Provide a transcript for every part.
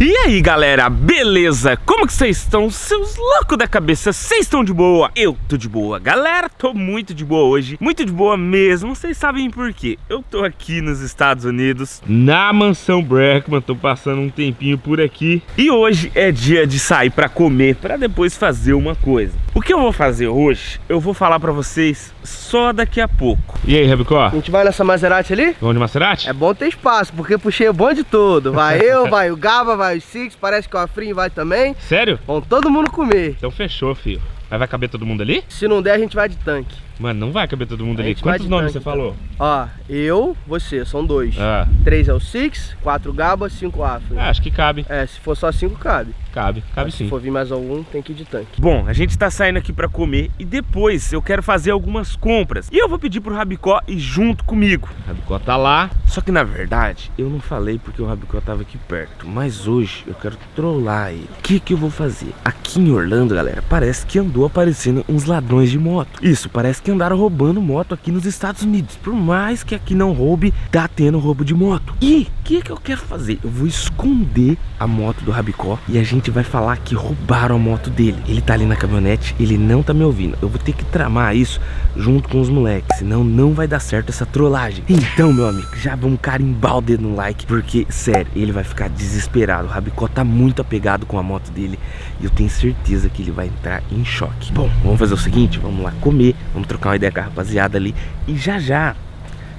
E aí galera, beleza? Como que vocês estão? Seus loucos da cabeça, vocês estão de boa? Eu tô de boa, galera, tô muito de boa hoje Muito de boa mesmo, vocês sabem por quê Eu tô aqui nos Estados Unidos Na mansão Breckman, tô passando um tempinho por aqui E hoje é dia de sair pra comer, pra depois fazer uma coisa O que eu vou fazer hoje, eu vou falar pra vocês só daqui a pouco E aí, Rabicó? A gente vai nessa Maserati ali? Vamos de Maserati? É bom ter espaço, porque puxei o bonde todo Vai eu, vai o Gaba, vai vai o Six, parece que o Afrim vai também. Sério? Vão todo mundo comer. Então fechou, filho. Mas vai caber todo mundo ali? Se não der, a gente vai de tanque. Mano, não vai caber todo mundo ali. Quantos nomes tanque, você falou? Ó, eu, você, são dois. Ah. Três é o Six, quatro Gaba, cinco Afro. Ah, acho que cabe. É, se for só cinco, cabe. Cabe, cabe Mas sim. Se for vir mais algum, tem que ir de tanque. Bom, a gente tá saindo aqui pra comer e depois eu quero fazer algumas compras. E eu vou pedir pro Rabicó ir junto comigo. O Rabicó tá lá. Só que na verdade, eu não falei porque o Rabicó tava aqui perto. Mas hoje eu quero trollar ele. O que que eu vou fazer? Aqui em Orlando, galera, parece que andou aparecendo uns ladrões de moto. Isso, parece que andaram roubando moto aqui nos Estados Unidos. Por mais que aqui não roube, tá tendo roubo de moto. E o que que eu quero fazer? Eu vou esconder a moto do Rabicó e a gente vai falar que roubaram a moto dele. Ele tá ali na caminhonete, ele não tá me ouvindo. Eu vou ter que tramar isso junto com os moleques, senão não vai dar certo essa trollagem. Então, meu amigo, já vamos carimbar o dedo no like, porque, sério, ele vai ficar desesperado. O Rabicó tá muito apegado com a moto dele e eu tenho certeza que ele vai entrar em choque. Bom, vamos fazer o seguinte, vamos lá comer, vamos trocar uma ideia com a rapaziada ali e já já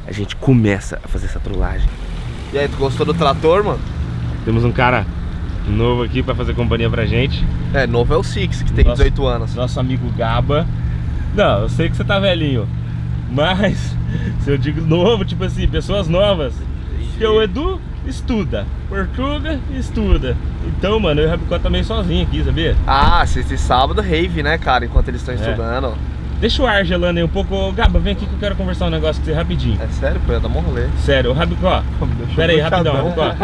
a gente começa a fazer essa trollagem. E aí, tu gostou do trator, mano? Temos um cara novo aqui pra fazer companhia pra gente. É, novo é o Six, que tem nosso, 18 anos. Nosso amigo Gaba. Não, eu sei que você tá velhinho, mas se eu digo novo, tipo assim, pessoas novas, porque o Edu estuda, Portuga estuda. Então, mano, eu e o Rabicó também sozinho aqui, sabia? Ah, sexta e sábado rave, né, cara, enquanto eles estão é. estudando. Deixa o ar gelando aí um pouco. Gaba, vem aqui que eu quero conversar um negócio com você rapidinho. É sério, pô, ia dar um rolê. Sério, Rabicó. Pera aí, rapidão, Rabicó.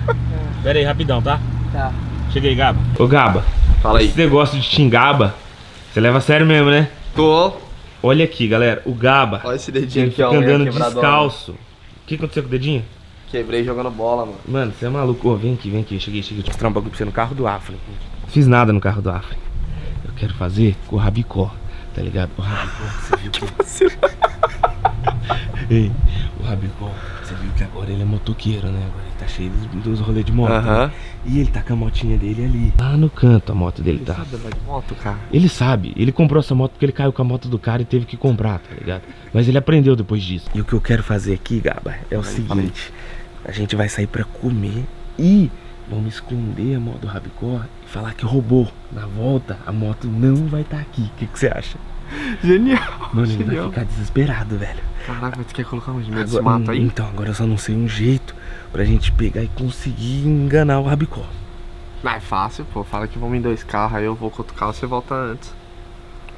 Pera aí, rapidão, tá? Tá. Cheguei, Gaba. Ô, Gaba. Fala aí. Esse negócio de xingaba, você leva a sério mesmo, né? Tô. Olha aqui, galera, o Gaba. Olha esse dedinho aqui, ó. andando descalço. O que aconteceu com o dedinho? Quebrei jogando bola, mano. Mano, você é maluco. Ô, vem aqui, vem aqui. Cheguei, cheguei. Deixa eu mostrar um bagulho pra você no carro do Afrin. Fiz nada no carro do Afrin. Eu quero fazer com o Rabicó tá ligado? O Rabicó, você viu que... Ei, o Rabicó, você viu que agora ele é motoqueiro, né? Agora ele tá cheio dos, dos rolês de moto. Né? E ele tá com a motinha dele ali. Lá no canto a moto dele ele tá. Ele sabe andar de moto, cara? Ele sabe. Ele comprou essa moto porque ele caiu com a moto do cara e teve que comprar, tá ligado? Mas ele aprendeu depois disso. E o que eu quero fazer aqui, Gaba, é o Aí, seguinte. A gente vai sair pra comer e vamos esconder a moto do Rabicó falar que roubou. Na volta, a moto não vai estar tá aqui. O que, que você acha? Genial. Mano, ele vai ficar desesperado, velho. Caraca, mas tu quer colocar um medo desse mato aí? Então, agora eu só não sei um jeito pra gente pegar e conseguir enganar o Rabicó. Não, é fácil, pô. Fala que vamos em dois carros, aí eu vou com outro carro, você volta antes.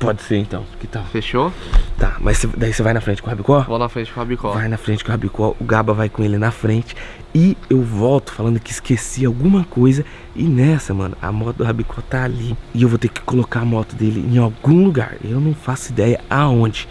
Pode ser então, que tal? Fechou? Tá, mas cê, daí você vai na frente com o Rabicó? Vou na frente com o Rabicó. Vai na frente com o Rabicó, o Gaba vai com ele na frente e eu volto falando que esqueci alguma coisa e nessa, mano, a moto do Rabicó tá ali e eu vou ter que colocar a moto dele em algum lugar. Eu não faço ideia aonde,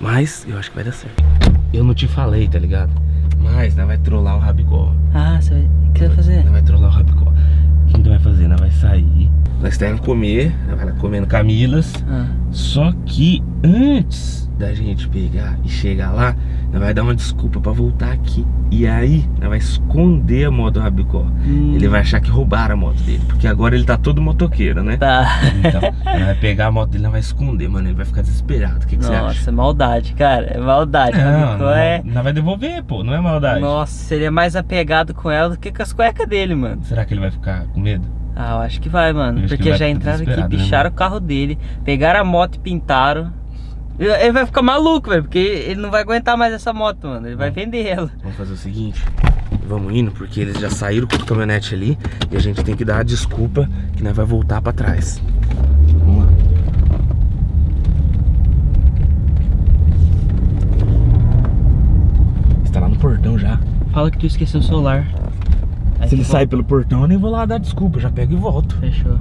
mas eu acho que vai dar certo. Eu não te falei, tá ligado? Mas nós vai trollar o Rabicó. Ah, você vai... o que você vai fazer? Nós vai trollar o Rabicó. O que nós vai fazer? Nós vai sair nós temos que comer, nós vai lá comendo Camilas. Ah. Só que antes da gente pegar e chegar lá, vai dar uma desculpa pra voltar aqui. E aí, vai esconder a moto do Rabicó. Hum. Ele vai achar que roubaram a moto dele. Porque agora ele tá todo motoqueiro, né? Tá. Então, vai pegar a moto dele, vai esconder, mano. Ele vai ficar desesperado. O que, que você acha? Nossa, é maldade, cara. É maldade. Não, não, é... Nós vai devolver, pô. Não é maldade. Nossa, seria mais apegado com ela do que com as cuecas dele, mano. Será que ele vai ficar com medo? Ah, eu acho que vai, mano. Porque já entraram aqui, né, picharam né, o carro dele, pegaram a moto e pintaram. Ele vai ficar maluco, velho, porque ele não vai aguentar mais essa moto, mano. Ele vai vender ela. Vamos fazer o seguinte, vamos indo, porque eles já saíram com o caminhonete ali e a gente tem que dar a desculpa que nós vai voltar pra trás. Vamos lá. Está lá no portão já. Fala que tu esqueceu o celular. Aí Se ele sair pelo portão, eu nem vou lá dar desculpa, já pego e volto. Fechou.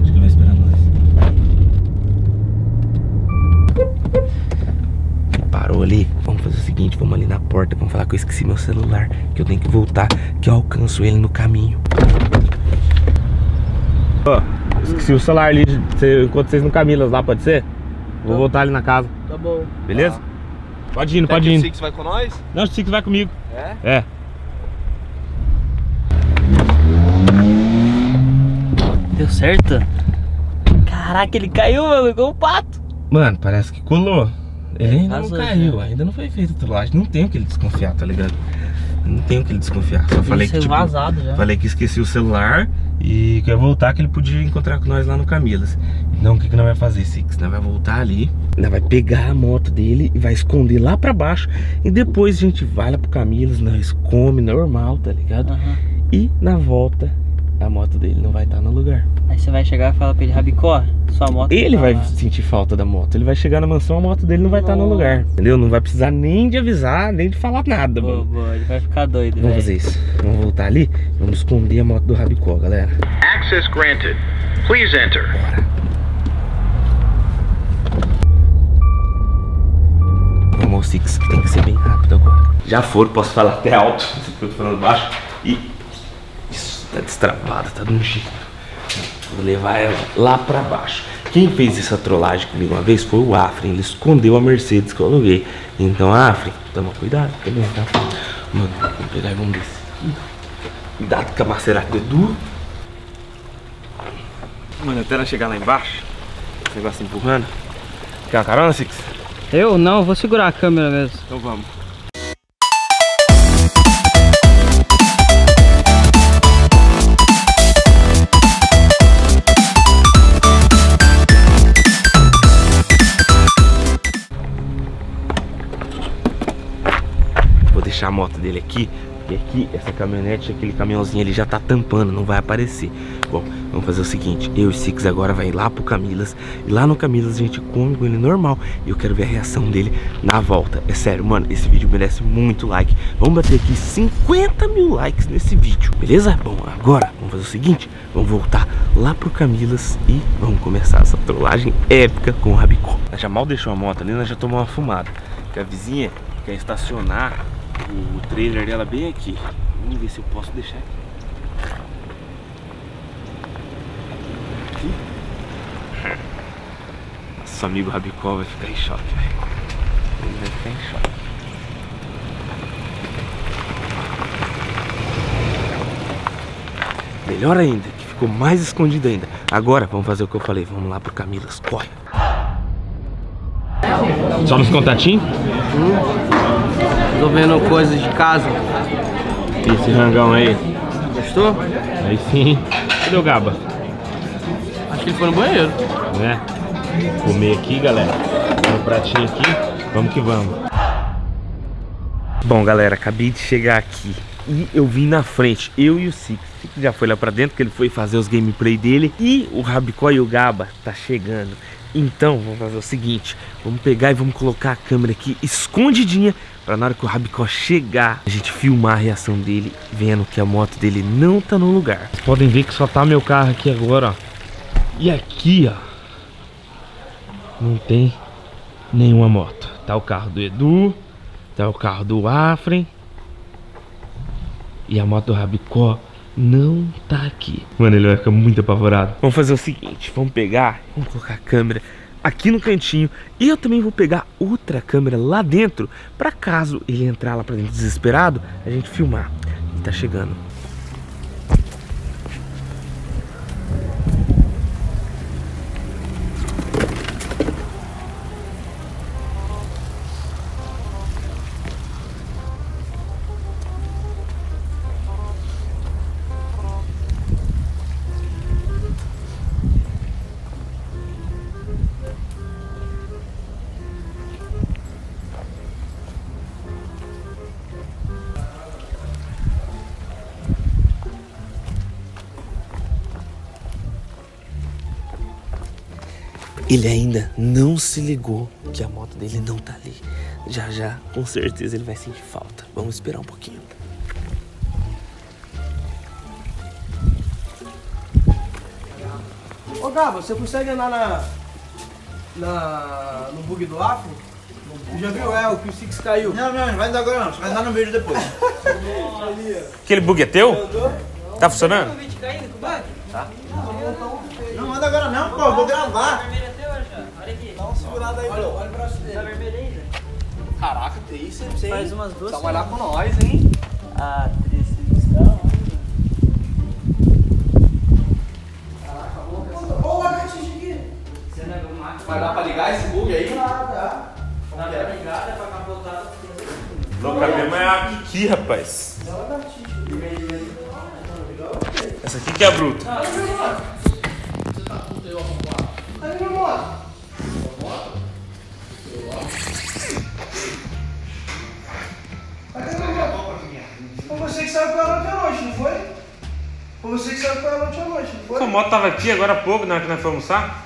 Acho que ele vai esperar nós. Parou ali. Vamos fazer assim. seguinte, vamos ali na porta, vamos falar que eu esqueci meu celular, que eu tenho que voltar, que eu alcanço ele no caminho. Ó, oh, esqueci o celular ali, enquanto vocês no Camilas lá, pode ser? Vou tá. voltar ali na casa. Tá bom. Beleza? Tá. Pode ir, pode ir. O Six vai com nós? Não, o Six vai comigo. É? É. Deu certo? Caraca, ele caiu, mano, igual um pato. Mano, parece que colou. Ele ainda não caiu, ainda não foi feito trollagem. Não tem o que ele desconfiar, tá ligado? Não tem o que ele desconfiar. Só falei que, tipo, vazado já. falei que esqueci o celular e que ia voltar, que ele podia encontrar com nós lá no Camilas. Então o que, que nós vai fazer, Six? Nós vai voltar ali, nós vai pegar a moto dele e vai esconder lá pra baixo. E depois a gente vai lá pro Camilas, nós come normal, tá ligado? Uhum. E na volta a moto dele não vai estar tá no lugar. Aí você vai chegar e falar pra ele, Rabicó, sua moto Ele tá vai lá. sentir falta da moto. Ele vai chegar na mansão, a moto dele não vai estar tá no lugar. Entendeu? Não vai precisar nem de avisar, nem de falar nada, boa, mano. Boa, ele vai ficar doido, Vamos véio. fazer isso. Vamos voltar ali, vamos esconder a moto do Rabicó, galera. Access granted. Please enter. Bora. Vamos, Six, tem que ser bem rápido agora. Já foram, posso falar até alto, eu tô falando baixo. E Tá destravada, tá de um jeito. Vou levar ela lá pra baixo. Quem fez essa trollagem comigo uma vez foi o Afren. Ele escondeu a Mercedes que eu aluguei. Então, Afren, toma cuidado também, tá? Mano, vamos pegar e vamos descer. Cuidado com a Maserati do Edu. Mano, até ela chegar lá embaixo, esse negócio empurrando. Quer uma carona, Six? Eu? Não, vou segurar a câmera mesmo. Então vamos. deixar a moto dele aqui E aqui, essa caminhonete, aquele caminhãozinho ele já tá tampando, não vai aparecer Bom, vamos fazer o seguinte Eu e Six agora vai lá pro Camilas E lá no Camilas a gente come com ele normal E eu quero ver a reação dele na volta É sério, mano, esse vídeo merece muito like Vamos bater aqui 50 mil likes nesse vídeo, beleza? Bom, agora vamos fazer o seguinte Vamos voltar lá pro Camilas E vamos começar essa trollagem épica com o Rabicó Já mal deixou a moto ali, já tomamos uma fumada Que a vizinha quer estacionar o trailer dela bem aqui. Vamos ver se eu posso deixar aqui. Nosso amigo Rabicó vai ficar em choque, velho. Ele vai ficar em choque. Melhor ainda, que ficou mais escondido ainda. Agora vamos fazer o que eu falei. Vamos lá pro Camilas. Corre. Só nos contatinhos? Hum. Tô vendo coisas de casa. Esse rangão aí. Gostou? Aí sim. Cadê o Gaba? Acho que ele foi no banheiro. Né? Comer aqui, galera. Um pratinho aqui. Vamos que vamos. Bom, galera, acabei de chegar aqui e eu vim na frente, eu e o Six. O Six já foi lá pra dentro, que ele foi fazer os gameplay dele. E o Rabicó e o Gaba tá chegando. Então, vamos fazer o seguinte, vamos pegar e vamos colocar a câmera aqui escondidinha Pra na hora que o Rabicó chegar, a gente filmar a reação dele, vendo que a moto dele não tá no lugar. Vocês podem ver que só tá meu carro aqui agora, ó. E aqui, ó, não tem nenhuma moto. Tá o carro do Edu, tá o carro do Afren. E a moto do Rabicó não tá aqui. Mano, ele vai ficar muito apavorado. Vamos fazer o seguinte, vamos pegar, vamos colocar a câmera aqui no cantinho e eu também vou pegar outra câmera lá dentro para caso ele entrar lá para dentro desesperado, a gente filmar. Ele tá chegando. Ele ainda não se ligou que a moto dele não tá ali. Já já, com certeza ele vai sentir falta. Vamos esperar um pouquinho. Ô Gabo, você consegue andar na, na no bug do Afro? Já viu, é, o que o Six caiu. Não, não, não vai dar agora não. Você vai dar no vídeo depois. Aquele bug é teu? Tá funcionando? Não manda agora não, pô. Eu vou gravar. Aí, bro. Olha o braço Tá dele. vermelho ainda? Caraca, tríceps, hein? Faz umas duas Trabalhar com nós, hein? Ah, tríceps da onda. Ô, o lagartixa aqui. Você não é macho. Vai dar pra ligar esse bug aí? Dá pra ligar, dá pra capotar. Louca mesmo é a Kiki, rapaz. O lagartixa. Essa aqui que é a bruta. Com ela ontem à noite, não foi? Sua moto tava aqui agora há pouco, na hora que nós fomos almoçar.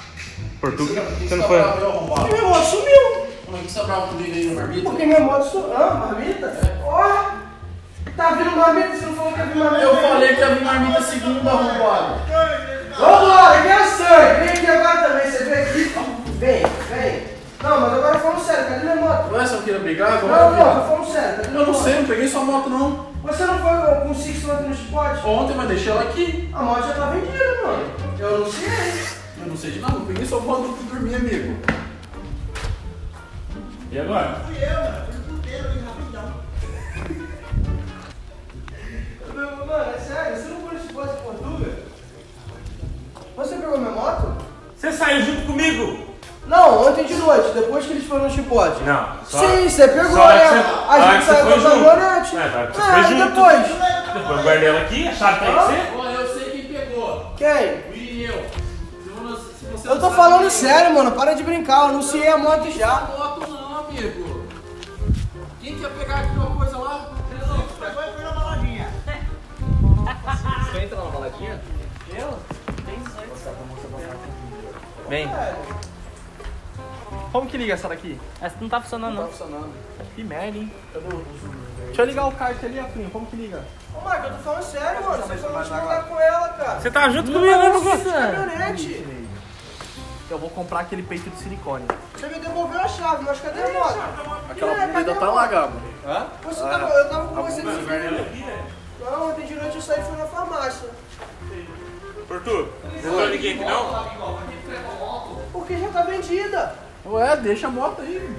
Portugal. Você não foi? Porque minha moto sumiu. Como é que você bravo comigo aí no marmita? Porque minha moto sumiu. Ah, marmita? Ó! Tá vindo marmita, você não falou que ia vir marmita? Eu falei que ia vir marmita segunda, arrombado. Vambora, que é sangue! Vem aqui agora também, você vem aqui. Vem, vem. Não, mas agora falando sério, cadê minha moto? Ué, você não queria brigar? Não, Agora não, eu tô falando sério, cadê minha Eu não sei, não peguei sua moto não. Você não foi com o Six ontem no spot? Ontem, mas deixei ela aqui. A moto já tá vendida, mano. Eu não sei. Eu não sei de nada, não peguei sua moto pra dormir, amigo. E agora? Meu, Mano, é sério, você não foi no spot em Portugal? Você pegou minha moto? Você saiu junto comigo? Não, ontem de noite, depois que eles foram no chipote. Não. só- Sim, você pegou, só né? que você- A gente que você saiu com a junto. noite. É, que você Ah, foi junto. depois? Depois eu guardei ela aqui, a chave tá aí você. Ó, eu sei quem pegou. Quem? Fui eu. Se você- se você Eu não tô sabe, falando eu- sério, mano. Para de brincar. Eu anunciei a moto já. Não moto não, amigo. Quem quer pegar aqui uma coisa lá? Pegou e foi na baladinha. Vem. Como que liga essa daqui? Essa não tá funcionando não. funcionando. Que merda, hein? Deixa eu ligar o kart ali, Afrim. Como que liga? Ô, Marco, eu tô falando sério, mano. Você falou de jogar com ela, cara. Você tá junto comigo, né, Lucas? Caminhonete. Eu vou comprar aquele peito de silicone. Você me devolveu a chave, mas cadê a moto? Aquela É, cadê comida a tá moto? lá, Gabo. Você tava, eu tava com você nesse vídeo. Não, ontem de noite eu saí e fui na farmácia. Portu, você não liguei aqui não? Porque já tá vendida. Ué, deixa a moto aí.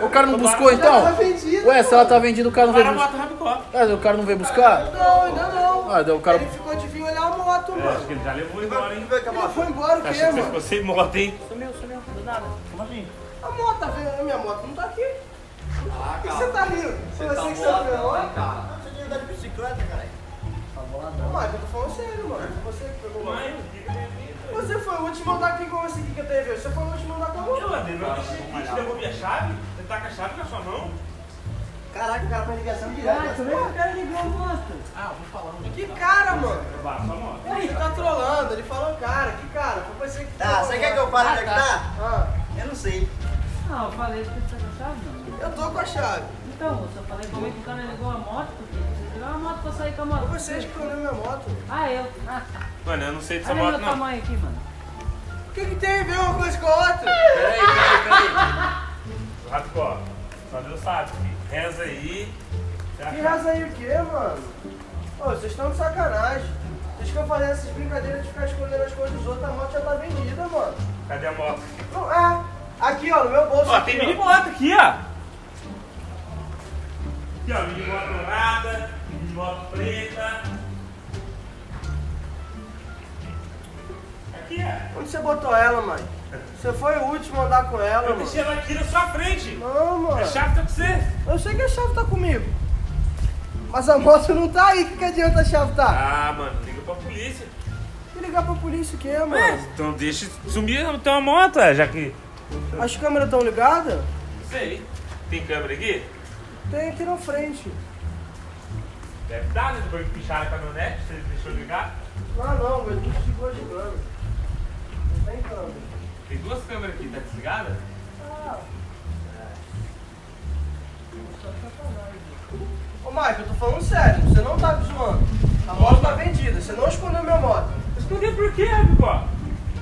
O cara não buscou então? tá vendida. Ué, se ela tá vendida, o cara não veio buscar. moto Rabicó. Ah, o cara não veio buscar? Não, ainda não. Ah, daí o cara. Ele ficou de vir olhar a moto, Acho mano. que ele já levou embora, hein? Ele foi embora o quê, mano? você moto, hein? Sumiu, sumiu, do nada. Como assim? A moto tá vendo? A minha moto não tá aqui. Por que você tá rindo? Foi você que saiu pela moto? Você tinha andado de bicicleta, cara. Ô, Marco, eu tô falando sério, mano. Foi você que pegou o moto. Você foi o último a andar aqui com esse aqui que eu teve. Você foi o último a andar com a moto. Eu andei, eu deixei aqui, te devolvi a chave. Você tá com a chave na sua mão? Caraca, o cara faz ligação Ah, como é que o cara ligou a moto? Ah, vou falar um Que cara, mano? Eu bato sua moto. Ele tá trolando, ele falou cara, que cara? Foi você que Ah, você quer que eu fale onde é que tá? Ah, Eu não sei. Não, eu falei que você tá com a chave, não. eu tô com a chave. Então, eu só falei como é que o cara ligou a moto, porque você ligou a moto pra sair com a moto. Foi vocês que olhou minha moto. Ah, eu. Ah, Mano, eu não sei dessa olha moto meu não. tamanho aqui, mano. O que, que tem a ver uma coisa com a outra? Peraí, peraí, peraí. Rabicó, só Deus sabe. Reza aí. Que acha- rasa aí o quê, mano? Ô, vocês estão de sacanagem. Vocês ficam fazendo essas brincadeiras de ficar escondendo as coisas dos outros, a moto já tá vendida, mano. Cadê a moto? Não, é. Aqui, ó, no meu bolso. Ó, aqui, tem ó. mini moto aqui, ó. Aqui, ó, mini moto dourada, mini moto preta. Aqui, ó. Onde você botou ela, mãe? Você foi o último a andar com ela, Eu mano. deixei ela aqui na sua frente. Não, mano. A chave tá com você. Eu sei que a chave tá comigo. Mas a moto não tá aí, o que, que adianta a chave tá? Ah, mano, liga pra polícia. E ligar pra polícia o quê, mano? Então deixa sumir então a moto, é, já que. As câmeras estão ligadas? Não sei. Tem câmera aqui? Tem aqui na frente. Deve estar, né? Depois que picharam a caminhonete, você deixou ligar. Ah não, ligando. Não tem duas câmeras aqui, tá desligada? Ô Mike, eu tô falando sério, você não tá me zoando. A moto tá vendida, você não escondeu minha moto. Esconder por quê, Rabicó?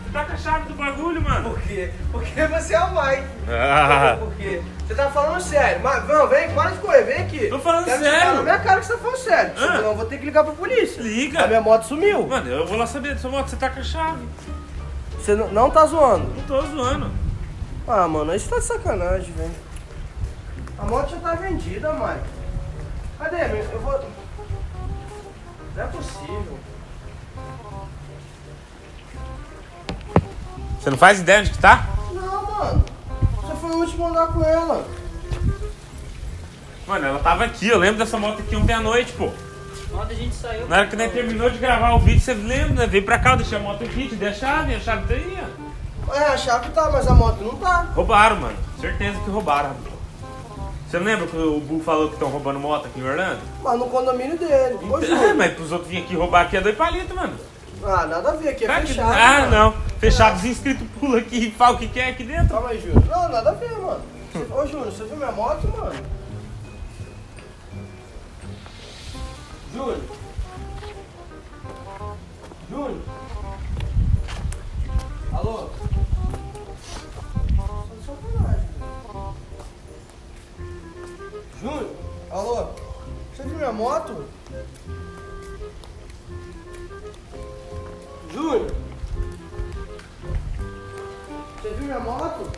Você tá com a chave do bagulho, mano. Por quê? Porque você é o Mike. Ah. Por quê? Você tá falando sério. Mas, não, vem, para de correr, vem aqui. Tô falando Quero sério. falar Na minha cara que você tá falando sério. Ah. Senão eu vou ter que ligar pra polícia. Liga. A minha moto sumiu. Mano, eu vou lá saber da sua moto, você tá com a chave. Você não, não tá zoando. Não tô zoando. Ah, mano, isso tá de sacanagem, velho. A moto já tá vendida, Mike. Cadê? Eu vou. Não é possível. Você não faz ideia onde que tá? Não, mano. Você foi o último a andar com ela. Mano, ela tava aqui, eu lembro dessa moto aqui ontem à noite, pô. Quando a gente saiu. Na hora que nós terminou de gravar o vídeo, você lembra, né? Veio pra cá, eu deixei a moto aqui, te dei a chave, a chave tá aí, ó. É, a chave tá, mas a moto não tá. Roubaram, mano. Certeza que roubaram. Você não lembra que o Bu falou que estão roubando moto aqui em Orlando? Mas no condomínio dele. Ah, Júlio. mas pros outros virem aqui roubar aqui é dois palitos, mano. Ah, nada a ver, aqui é Tá aqui- fechado. ah, mano. não. Fechado, os inscritos pula aqui e fala o que quer aqui dentro. Calma aí, Júlio. Não, nada a ver, mano. Ô, Júlio, você viu minha moto, mano? Júlio, Júnior. Alô? Júnior. Alô? Você viu minha moto? Júlio, Você viu minha moto?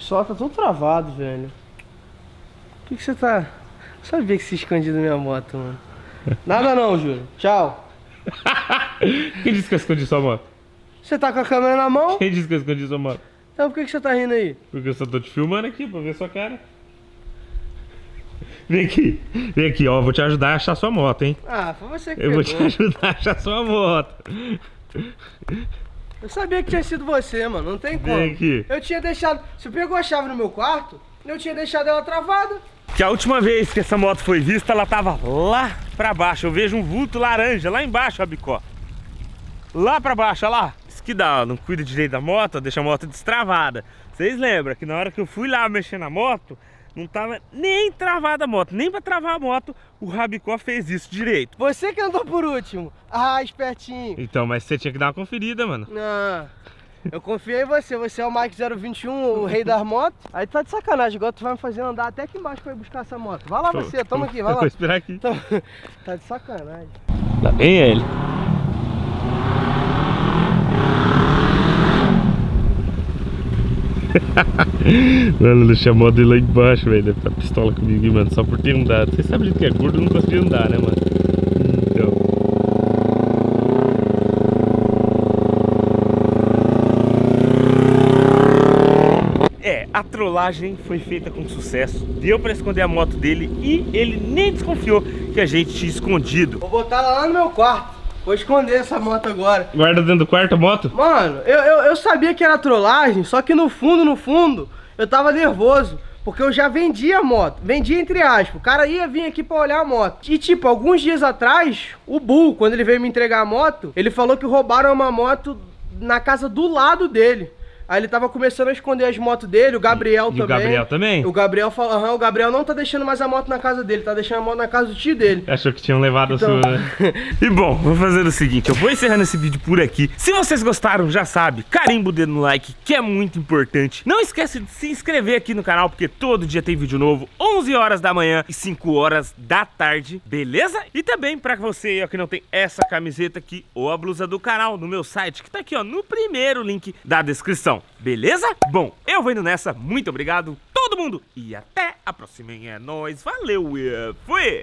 O sol tá todo travado, velho. Por que, que você tá. Sabia que se escondia da minha moto, mano. Nada não, Júlio. Tchau. Quem disse que eu escondi sua moto? Você tá com a câmera na mão? Quem disse que eu escondi sua moto? Então por que, que você tá rindo aí? Porque eu só tô te filmando aqui pra ver sua cara. Vem aqui, vem aqui, ó. Vou te ajudar a achar sua moto, hein? Ah, foi você que Eu vou pegou. te ajudar a achar sua moto. Eu sabia que tinha sido você, mano. Não tem como. Vem aqui. Eu tinha deixado. Você pegou a chave no meu quarto? Eu tinha deixado ela travada. Que a última vez que essa moto foi vista, ela tava lá pra baixo. Eu vejo um vulto laranja lá embaixo, Rabicó. Lá pra baixo, olha lá. Isso que dá, ó, não cuida direito da moto, deixa a moto destravada. Vocês lembram que na hora que eu fui lá mexer na moto, não tava nem travada a moto, nem pra travar a moto, o Rabicó fez isso direito. Você que andou por último. Ah, espertinho. Então, mas você tinha que dar uma conferida, mano. Não. Eu confiei em você. Você é o Mike 021, o rei das motos. Aí tu tá de sacanagem. Agora tu vai me fazer andar até aqui embaixo pra ir buscar essa moto. Vai lá você, toma aqui, vai Eu lá. Vou esperar aqui. Tá de sacanagem. Tá bem ele. mano, deixa a moto dele lá embaixo, velho. Deve estar pistola comigo, mano. Só por ter andado. Vocês sabem que é gordo, não conseguia andar, né, mano? Então. É, a trollagem foi feita com sucesso. Deu pra esconder a moto dele e ele nem desconfiou que a gente tinha escondido. Vou botar ela lá no meu quarto. Vou esconder essa moto agora. Guarda dentro do quarto a moto? Mano, eu, eu, eu sabia que era trollagem, só que no fundo, no fundo, eu tava nervoso. Porque eu já vendi a moto. Vendi entre aspas. O cara ia vir aqui pra olhar a moto. E tipo, alguns dias atrás, o Bull, quando ele veio me entregar a moto, ele falou que roubaram uma moto na casa do lado dele. Aí ele tava começando a esconder as motos dele, o Gabriel E o também. Gabriel também? O Gabriel falou, aham, o Gabriel não tá deixando mais a moto na casa dele, tá deixando a moto na casa do tio dele. Achou que tinham levado Então- a sua, né? E bom, vou fazer o seguinte, eu vou encerrando esse vídeo por aqui. Se vocês gostaram, já sabe, carimba o dedo no like, que é muito importante. Não esquece de se inscrever aqui no canal, porque todo dia tem vídeo novo, 11 horas da manhã e 5 horas da tarde, beleza? E também pra você ó, que não tem essa camiseta aqui ou a blusa do canal no meu site, que tá aqui ó, no primeiro link da descrição, beleza? Bom, eu vou indo nessa, muito obrigado todo mundo. E até a próxima, é nóis, valeu e fui!